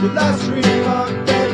The last remark